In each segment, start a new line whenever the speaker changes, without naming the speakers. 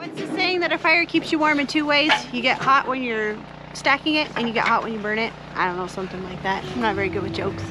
What's the saying that a fire keeps you warm in two ways? You get hot when you're stacking it and you get hot when you burn it. I don't know, something like that. I'm not very good with jokes.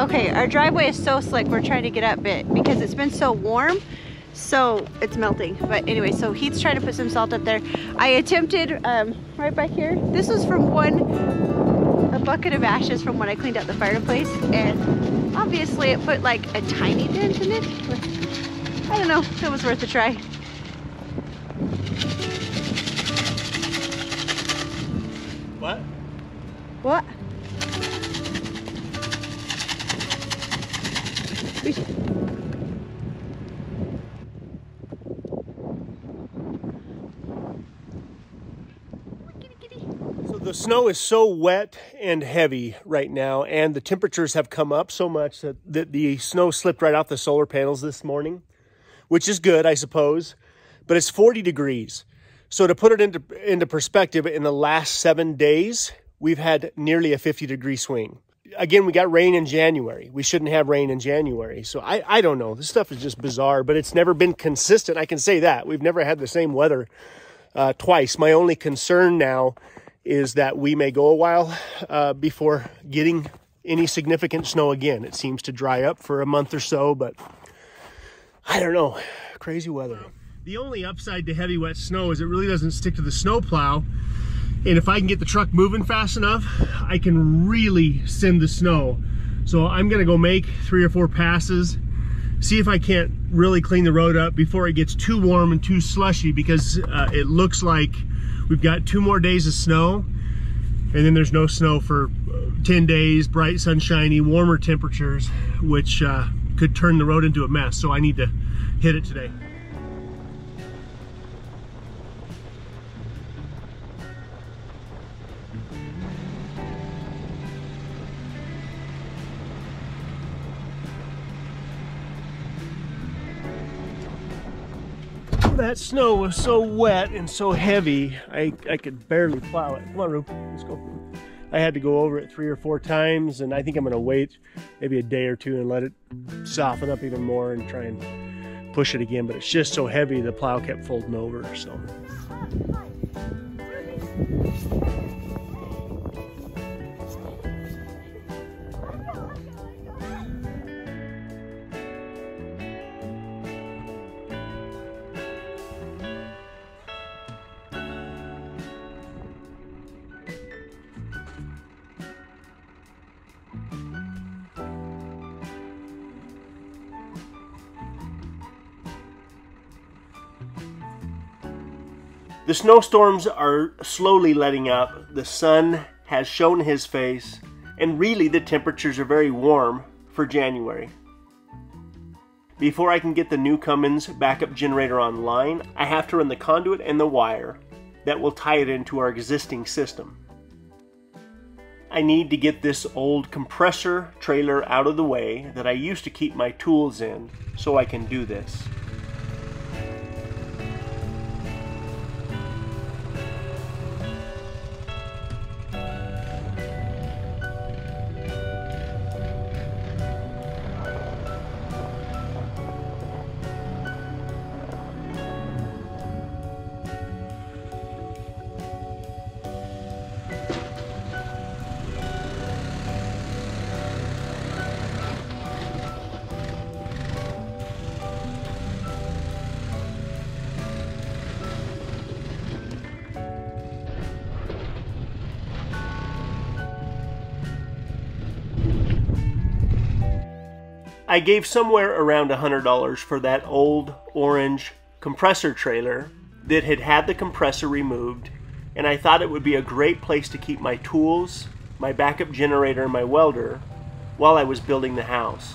Okay, our driveway is so slick. We're trying to get up it because it's been so warm. So it's melting. But anyway, so Heath's trying to put some salt up there. I attempted um, right back here. This was from one, a bucket of ashes from when I cleaned out the fireplace. And obviously it put like a tiny dent in it. I don't know, it was worth a try.
Snow is so wet and heavy right now, and the temperatures have come up so much that, that the snow slipped right off the solar panels this morning, which is good, I suppose. But it's 40 degrees. So to put it into into perspective, in the last seven days, we've had nearly a 50 degree swing. Again, we got rain in January. We shouldn't have rain in January. So I, I don't know. This stuff is just bizarre, but it's never been consistent. I can say that. We've never had the same weather uh, twice. My only concern now is that we may go a while uh, before getting any significant snow again. It seems to dry up for a month or so, but I don't know. Crazy weather. The only upside to heavy wet snow is it really doesn't stick to the snow plow. And if I can get the truck moving fast enough, I can really send the snow. So I'm gonna go make three or four passes, see if I can't really clean the road up before it gets too warm and too slushy because uh, it looks like we've got two more days of snow and then there's no snow for uh, 10 days, bright, sunshiny, warmer temperatures, which uh, could turn the road into a mess. So I need to hit it today. That snow was so wet and so heavy, I, I could barely plow it. Come on, Rube, let's go. I had to go over it three or four times, and I think I'm gonna wait maybe a day or two and let it soften up even more and try and push it again. But it's just so heavy, the plow kept folding over, so. The snowstorms are slowly letting up. The sun has shown his face, and really the temperatures are very warm for January. Before I can get the new Cummins backup generator online, I have to run the conduit and the wire that will tie it into our existing system. I need to get this old compressor trailer out of the way that I used to keep my tools in so I can do this. I gave somewhere around $100 for that old orange compressor trailer that had had the compressor removed, and I thought it would be a great place to keep my tools, my backup generator, and my welder while I was building the house.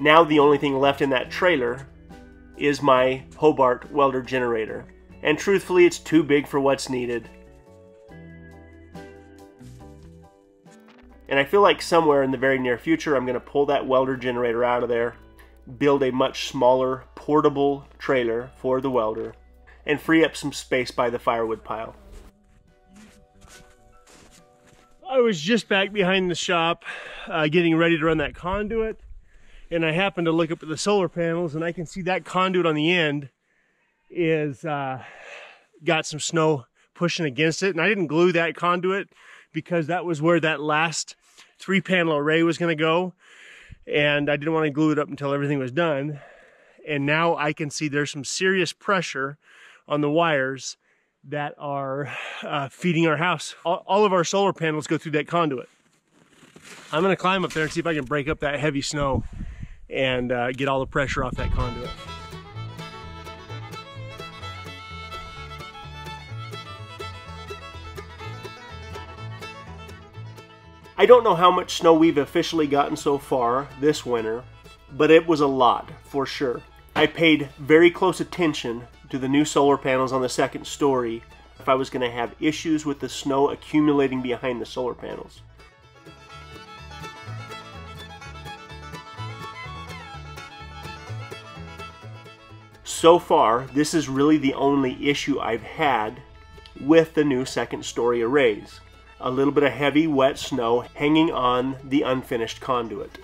Now the only thing left in that trailer is my Hobart welder generator. And truthfully, it's too big for what's needed. And I feel like somewhere in the very near future, I'm going to pull that welder generator out of there, build a much smaller portable trailer for the welder, and free up some space by the firewood pile. I was just back behind the shop uh, getting ready to run that conduit and I happened to look up at the solar panels and I can see that conduit on the end is uh, got some snow pushing against it and I didn't glue that conduit because that was where that last three panel array was going to go. And I didn't want to glue it up until everything was done. And now I can see there's some serious pressure on the wires that are uh, feeding our house. All, all of our solar panels go through that conduit. I'm going to climb up there and see if I can break up that heavy snow and uh, get all the pressure off that conduit. I don't know how much snow we've officially gotten so far this winter, but it was a lot for sure. I paid very close attention to the new solar panels on the second story if I was going to have issues with the snow accumulating behind the solar panels. So far, this is really the only issue I've had with the new second story arrays a little bit of heavy wet snow hanging on the unfinished conduit.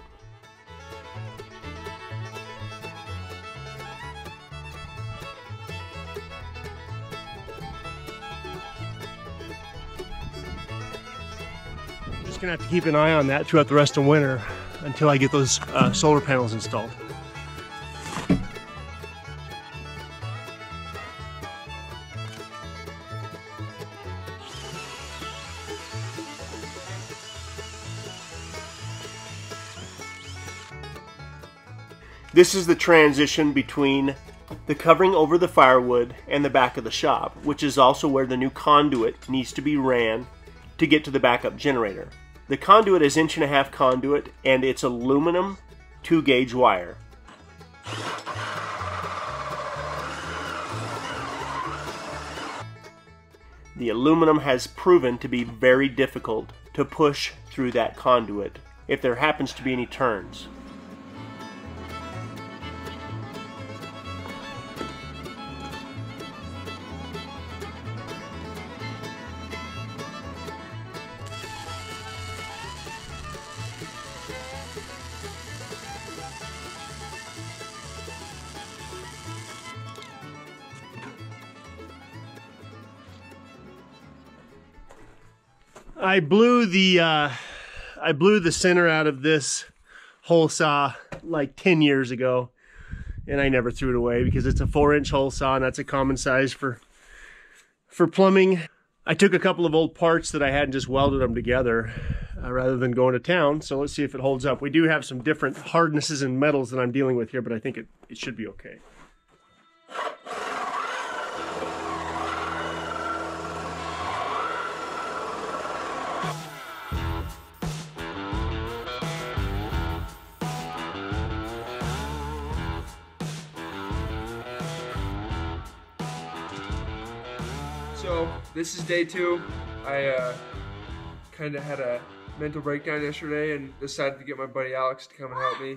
Just gonna have to keep an eye on that throughout the rest of winter until I get those uh, solar panels installed. This is the transition between the covering over the firewood and the back of the shop, which is also where the new conduit needs to be ran to get to the backup generator. The conduit is inch and a half conduit and it's aluminum 2 gauge wire. The aluminum has proven to be very difficult to push through that conduit if there happens to be any turns. I blew the uh, I blew the center out of this hole saw like 10 years ago and I never threw it away because it's a four inch hole saw and that's a common size for for plumbing. I took a couple of old parts that I had and just welded them together uh, rather than going to town. So let's see if it holds up. We do have some different hardnesses and metals that I'm dealing with here, but I think it, it should be okay.
This is day two. I uh, kind of had a mental breakdown yesterday and decided to get my buddy Alex to come and help me.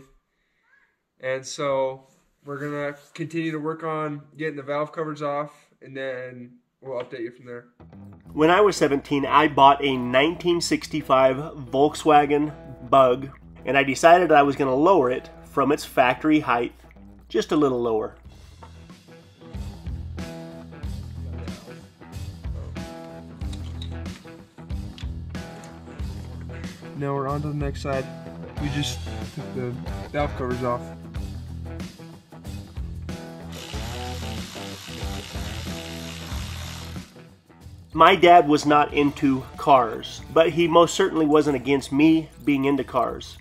And so we're gonna continue to work on getting the valve covers off, and then we'll update you from there.
When I was 17, I bought a 1965 Volkswagen Bug, and I decided I was going to lower it from its factory height just a little lower.
Now we're on to the next side. We just took the valve covers off.
My dad was not into cars, but he most certainly wasn't against me being into cars.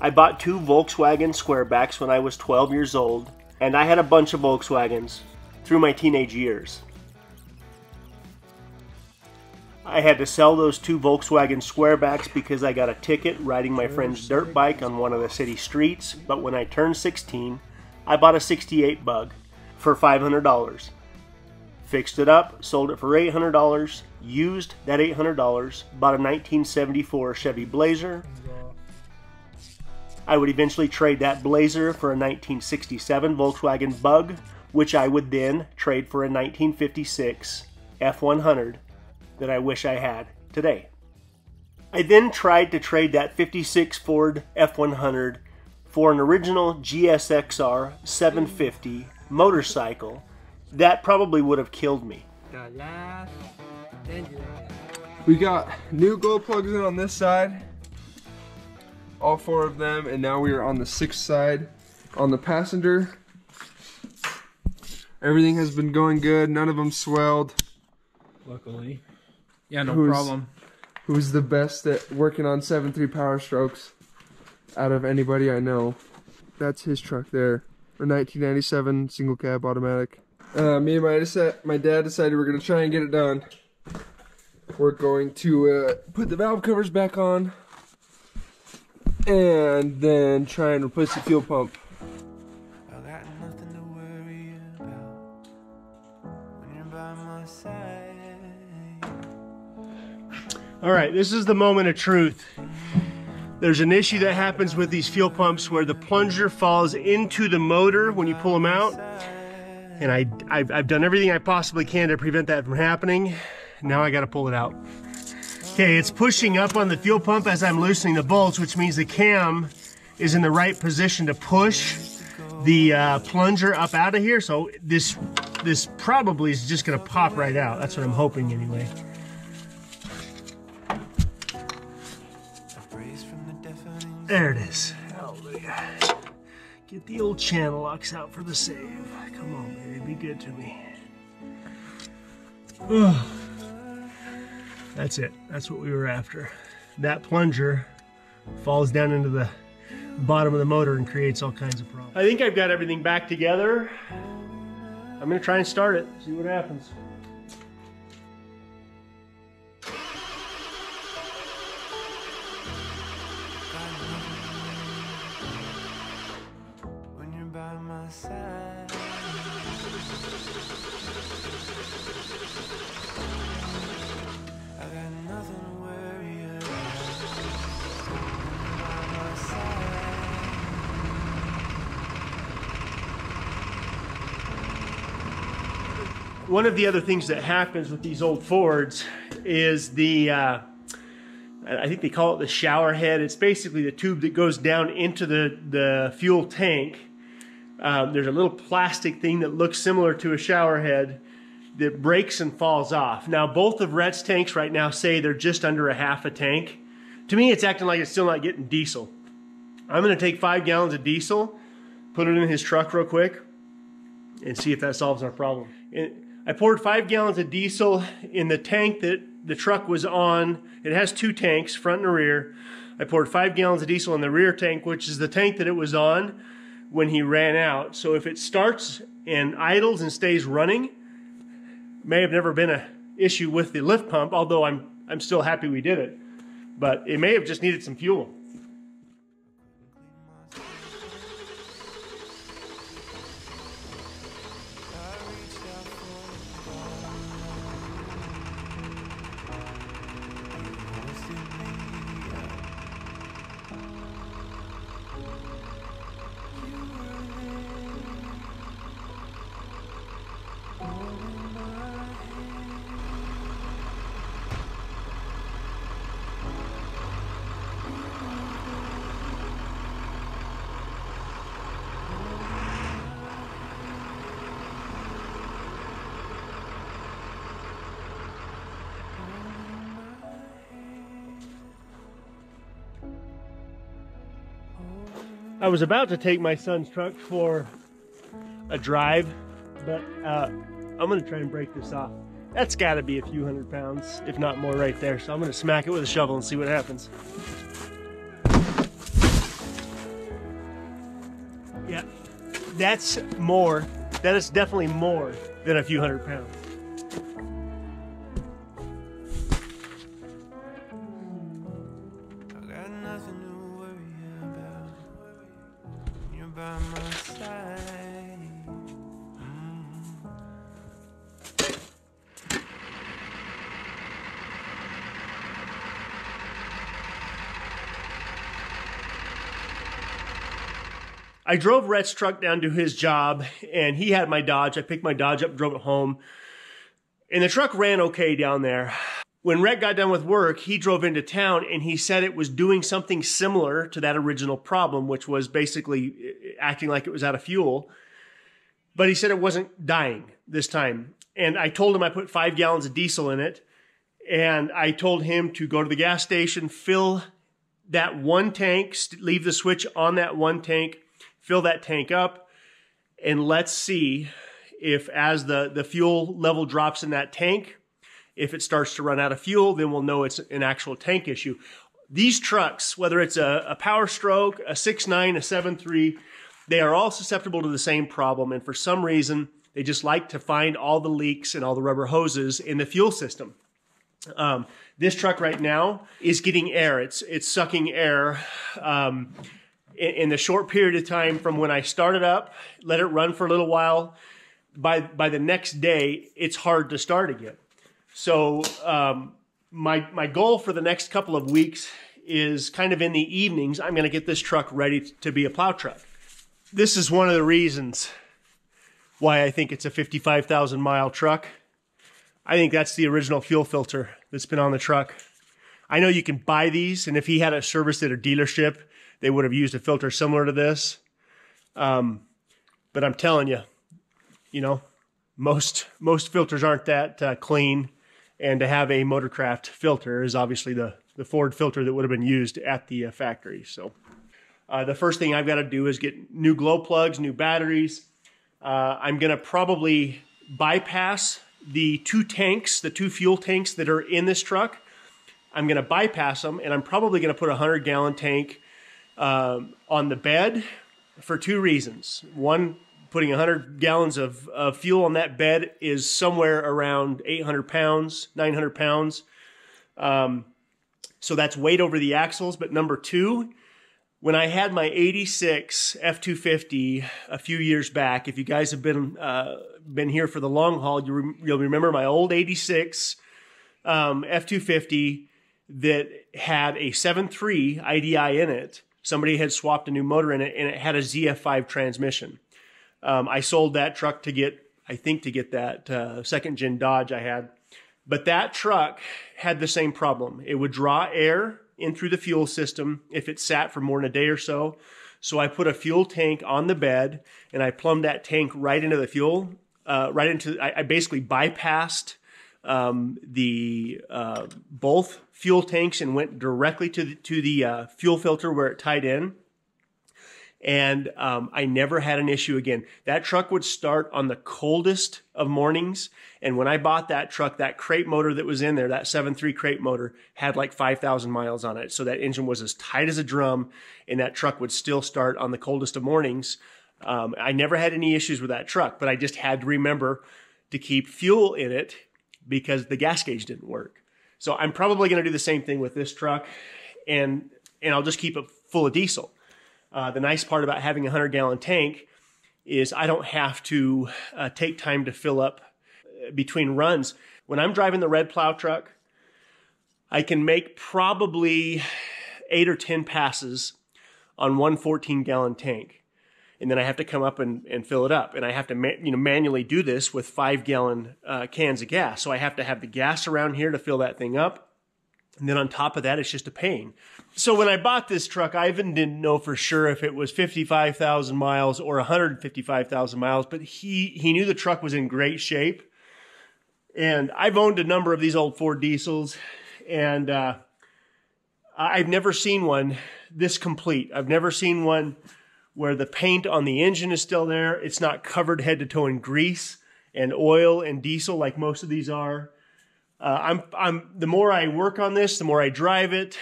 I bought two Volkswagen Squarebacks when I was 12 years old, and I had a bunch of Volkswagens through my teenage years. I had to sell those two Volkswagen Squarebacks because I got a ticket riding my friend's dirt bike on one of the city streets, but when I turned 16, I bought a 68 Bug for $500 fixed it up, sold it for $800, used that $800, bought a 1974 Chevy Blazer. I would eventually trade that Blazer for a 1967 Volkswagen Bug, which I would then trade for a 1956 F100 that I wish I had today. I then tried to trade that 56 Ford F100 for an original GSXR 750 motorcycle that probably would have killed me.
We got new glow plugs in on this side. All four of them, and now we are on the sixth side on the passenger. Everything has been going good. None of them swelled.
Luckily. Yeah, no
Who's-
problem.
Who's the best at working on 7.3 power strokes out of anybody I know? That's his truck there. A 1997 single cab automatic. Uh, me and my, deci- my dad decided we're going to try and get it done. We're going to uh, put the valve covers back on and then try and replace the fuel pump.
I got nothing to worry about when you're by my side.
All right, this is the moment of truth. There's an issue that happens with these fuel pumps where the plunger falls into the motor when you pull them out. And I, I've, I've done everything I possibly can to prevent that from happening. Now I gotta pull it out. Okay, it's pushing up on the fuel pump as I'm loosening the bolts, which means the cam is in the right position to push the uh, plunger up out of here. So this, this probably is just gonna pop right out. That's what I'm hoping anyway. There it is. Hallelujah. Get the old channel locks out for the save. Come on, baby. Be good to me. Ugh. That's it. That's what we were after. That plunger falls down into the bottom of the motor and creates all kinds of problems. I think I've got everything back together. I'm going to try and start it, see what happens. One of the other things that happens with these old Fords is the, uh, I think they call it the shower head. It's basically the tube that goes down into the, the fuel tank. Um, there's a little plastic thing that looks similar to a shower head that breaks and falls off. Now, both of Rhett's tanks right now say they're just under a half a tank. To me, it's acting like it's still not getting diesel. I'm gonna take five gallons of diesel, put it in his truck real quick, and see if that solves our problem. And I poured five gallons of diesel in the tank that the truck was on. It has two tanks, front and rear. I poured five gallons of diesel in the rear tank, which is the tank that it was on when he ran out. So if it starts and idles and stays running, may have never been a issue with the lift pump, although I'm I'm still happy we did it. But it may have just needed some fuel. I was about to take my son's truck for a drive, but uh, I'm gonna try and break this off. That's gotta be a few hundred pounds, if not more right there. So I'm gonna smack it with a shovel and see what happens. Yeah, that's more, that is definitely more than a few hundred pounds. I drove Rhett's truck down to his job, and he had my Dodge. I picked my Dodge up, drove it home, and the truck ran okay down there. When Rhett got done with work, he drove into town and he said it was doing something similar to that original problem, which was basically uh, acting like it was out of fuel. But he said it wasn't dying this time. And I told him I put five gallons of diesel in it. And I told him to go to the gas station, fill that one tank, leave the switch on that one tank, fill that tank up, and let's see if as the, the fuel level drops in that tank, if it starts to run out of fuel, then we'll know it's an actual tank issue. These trucks, whether it's a, a Power Stroke, a 6.9, a 7.3, they are all susceptible to the same problem. And for some reason, they just like to find all the leaks and all the rubber hoses in the fuel system. Um, this truck right now is getting air. It's it's sucking air. Um, in, in the short period of time from when I started up, let it run for a little while. By by the next day, it's hard to start again. So um, my my goal for the next couple of weeks is kind of in the evenings. I'm going to get this truck ready to be a plow truck. This is one of the reasons why I think it's a 55,000 mile truck. I think that's the original fuel filter that's been on the truck. I know you can buy these, and if he had it serviced at a dealership, they would have used a filter similar to this. Um, but I'm telling you, you know, most most filters aren't that uh, clean, and to have a Motorcraft filter is obviously the the Ford filter that would have been used at the uh, factory. So, uh, the first thing I've got to do is get new glow plugs, new batteries. Uh, I'm gonna probably bypass the two tanks, the two fuel tanks that are in this truck. I'm gonna bypass them, and I'm probably gonna put a hundred gallon tank um, on the bed for two reasons. One, putting 100 gallons of, of fuel on that bed is somewhere around 800 pounds, 900 pounds. Um, so that's weight over the axles. But number two, when I had my 86 F250 a few years back, if you guys have been uh, been here for the long haul, you you'll remember my old 86 um, F250 that had a 7.3 IDI in it. Somebody had swapped a new motor in it, and it had a ZF5 transmission. Um, I sold that truck to get I think, to get that uh, second gen Dodge I had. But that truck had the same problem. It would draw air in through the fuel system if it sat for more than a day or so. So I put a fuel tank on the bed and I plumbed that tank right into the fuel, uh, right into, I, I basically bypassed um, the uh, both fuel tanks and went directly to the, to the uh, fuel filter where it tied in. And um, I never had an issue again. That truck would start on the coldest of mornings. And when I bought that truck, that crate motor that was in there, that 7.3 crate motor, had like 5,000 miles on it. So that engine was as tight as a drum, and that truck would still start on the coldest of mornings. Um, I never had any issues with that truck, but I just had to remember to keep fuel in it because the gas gauge didn't work. So I'm probably going to do the same thing with this truck, and and I'll just keep it full of diesel. Uh, the nice part about having a 100 gallon tank is I don't have to uh, take time to fill up uh, between runs. When I'm driving the red plow truck, I can make probably eight or 10 passes on one 14 gallon tank. And then I have to come up and, and fill it up. And I have to ma- you know, manually do this with five gallon uh, cans of gas. So I have to have the gas around here to fill that thing up. And then on top of that, it's just a pain. So when I bought this truck, Ivan didn't know for sure if it was 55,000 miles or 155,000 miles, but he, he knew the truck was in great shape. And I've owned a number of these old Ford diesels and, uh, I've never seen one this complete. I've never seen one where the paint on the engine is still there. It's not covered head to toe in grease and oil and diesel like most of these are. Uh, I'm, I'm, the more I work on this, the more I drive it.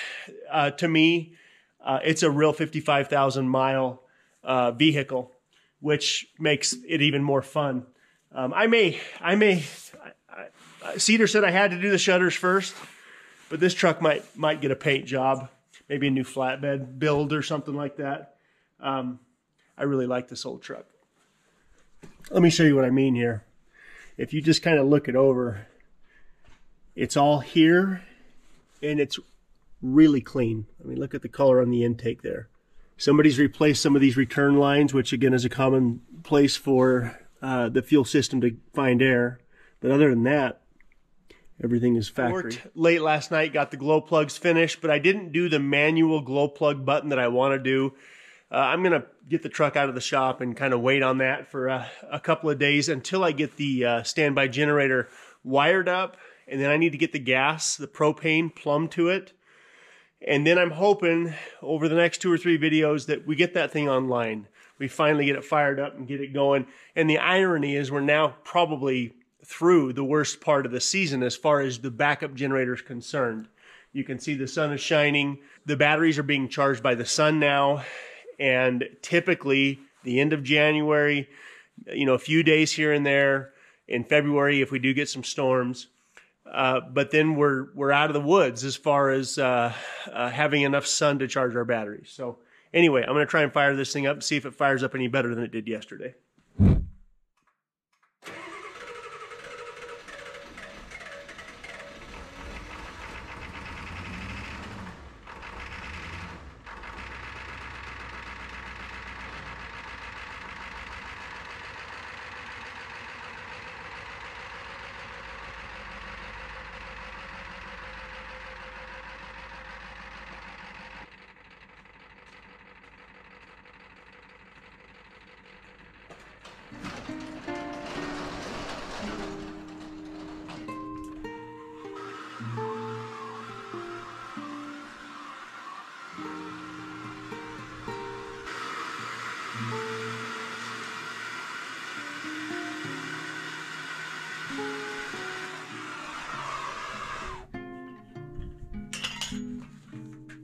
Uh, to me, uh, it's a real 55,000 mile uh, vehicle, which makes it even more fun. Um, I may, I may. I, I, Cedar said I had to do the shutters first, but this truck might might get a paint job, maybe a new flatbed build or something like that. Um, I really like this old truck. Let me show you what I mean here. If you just kind of look it over, it's all here and it's really clean. I mean, look at the color on the intake there. Somebody's replaced some of these return lines, which again is a common place for uh, the fuel system to find air. But other than that, everything is factory. Worked late last night, got the glow plugs finished, but I didn't do the manual glow plug button that I want to do. Uh, I'm going to get the truck out of the shop and kind of wait on that for uh, a couple of days until I get the uh, standby generator wired up and then I need to get the gas, the propane plumbed to it. And then I'm hoping over the next two or three videos that we get that thing online. We finally get it fired up and get it going. And the irony is we're now probably through the worst part of the season as far as the backup generator is concerned. You can see the sun is shining. The batteries are being charged by the sun now. And typically the end of January, you know, a few days here and there in February, if we do get some storms, uh, but then we're we're out of the woods as far as uh, uh, having enough sun to charge our batteries. So anyway, I'm going to try and fire this thing up and see if it fires up any better than it did yesterday.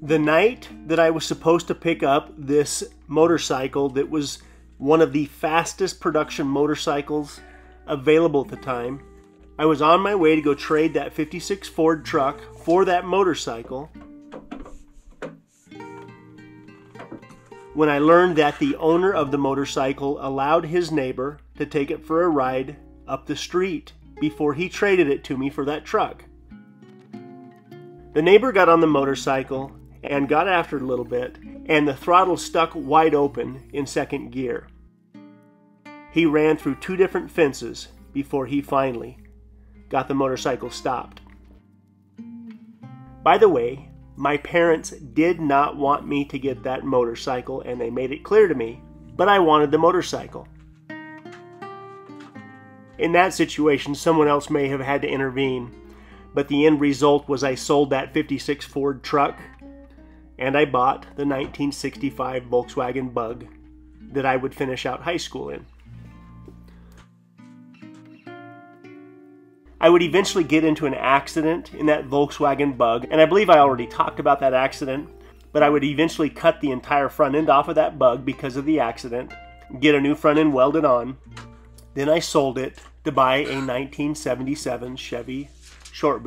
The night that I was supposed to pick up this motorcycle that was one of the fastest production motorcycles available at the time, I was on my way to go trade that 56 Ford truck for that motorcycle when I learned that the owner of the motorcycle allowed his neighbor to take it for a ride up the street before he traded it to me for that truck. The neighbor got on the motorcycle and got after it a little bit, and the throttle stuck wide open in second gear. He ran through two different fences before he finally got the motorcycle stopped. By the way, my parents did not want me to get that motorcycle and they made it clear to me, but I wanted the motorcycle. In that situation, someone else may have had to intervene, but the end result was I sold that 56 Ford truck and I bought the 1965 Volkswagen Bug that I would finish out high school in. I would eventually get into an accident in that Volkswagen Bug, and I believe I already talked about that accident, but I would eventually cut the entire front end off of that Bug because of the accident, get a new front end welded on. Then I sold it to buy a 1977 Chevy short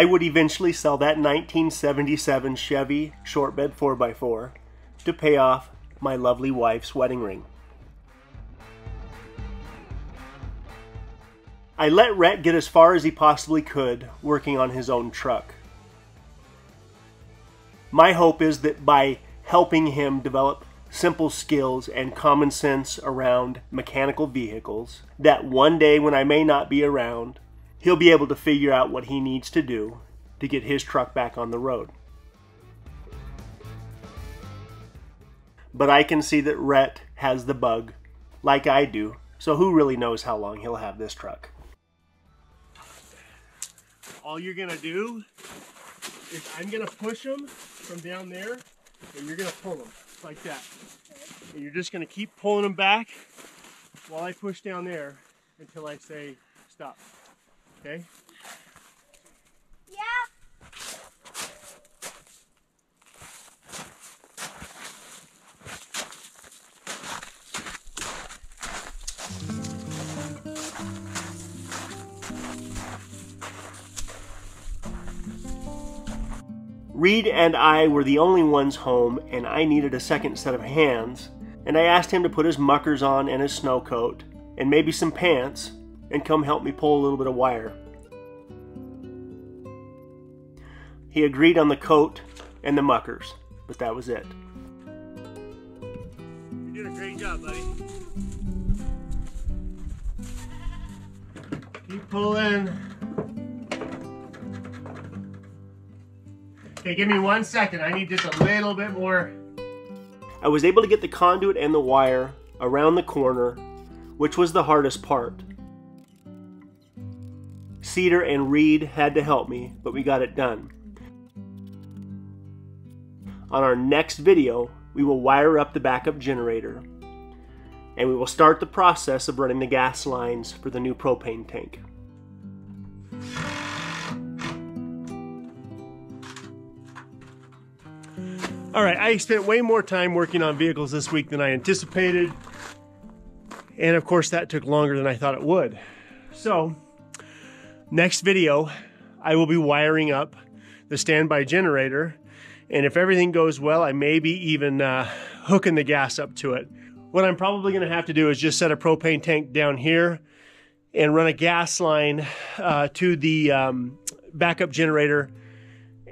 I would eventually sell that 1977 Chevy short bed 4x4 to pay off my lovely wife's wedding ring. I let Rhett get as far as he possibly could working on his own truck. My hope is that by helping him develop simple skills and common sense around mechanical vehicles, that one day when I may not be around, he'll be able to figure out what he needs to do to get his truck back on the road. But I can see that Rhett has the bug, like I do, so who really knows how long he'll have this truck. All you're gonna do is I'm gonna push him from down there, and you're gonna pull him like that. And you're just gonna keep pulling him back while I push down there until I say stop. Okay?
Yeah.
Reed and I were the only ones home, and I needed a second set of hands, and I asked him to put his muckers on and his snow coat, and maybe some pants, and come help me pull a little bit of wire. He agreed on the coat and the muckers, but that was it. You're doing a great job, buddy. Keep pulling. Okay, give me one second. I need just a little bit more. I was able to get the conduit and the wire around the corner, which was the hardest part. Cedar and Reed had to help me, but we got it done. On our next video, we will wire up the backup generator and we will start the process of running the gas lines for the new propane tank. All right, I spent way more time working on vehicles this week than I anticipated. And of course, that took longer than I thought it would. So, next video, I will be wiring up the standby generator. And if everything goes well, I may be even uh, hooking the gas up to it. What I'm probably going to have to do is just set a propane tank down here and run a gas line uh, to the um, backup generator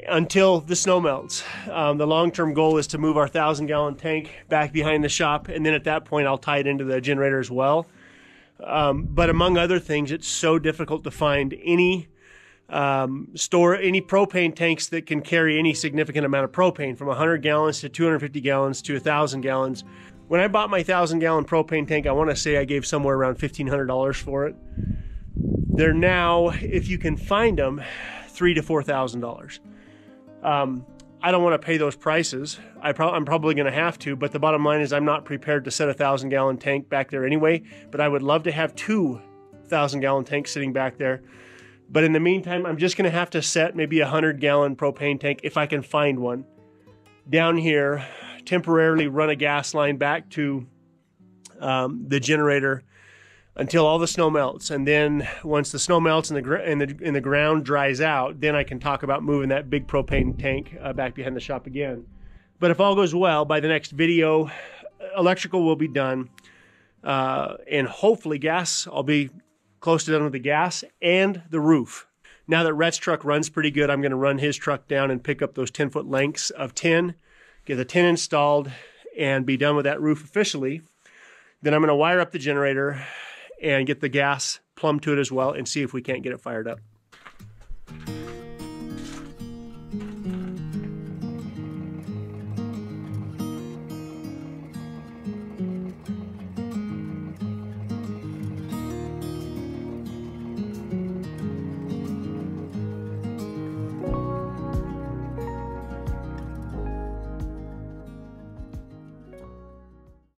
until the snow melts. Um, the long term goal is to move our thousand gallon tank back behind the shop, and then at that point, I'll tie it into the generator as well. Um, but among other things, it's so difficult to find any um, store, any propane tanks that can carry any significant amount of propane from 100 gallons to 250 gallons to 1,000 gallons. When I bought my 1,000 gallon propane tank, I want to say I gave somewhere around $1,500 for it. They're now, if you can find them, three to four thousand dollars. Um, I don't want to pay those prices. I I'm probably going to have to, but the bottom line is I'm not prepared to set a thousand gallon tank back there anyway. But I would love to have two thousand gallon tanks sitting back there. But in the meantime, I'm just going to have to set maybe a hundred gallon propane tank if I can find one down here. Temporarily run a gas line back to um, the generator until all the snow melts, and then once the snow melts and the gr- and the and the ground dries out, then I can talk about moving that big propane tank uh, back behind the shop again. But if all goes well, by the next video, electrical will be done, uh, and hopefully gas. I'll be close to done with the gas and the roof. Now that Rhett's truck runs pretty good, I'm going to run his truck down and pick up those 10 foot lengths of tin, get the tin installed, and be done with that roof officially. Then I'm going to wire up the generator and get the gas plumbed to it as well and see if we can't get it fired up.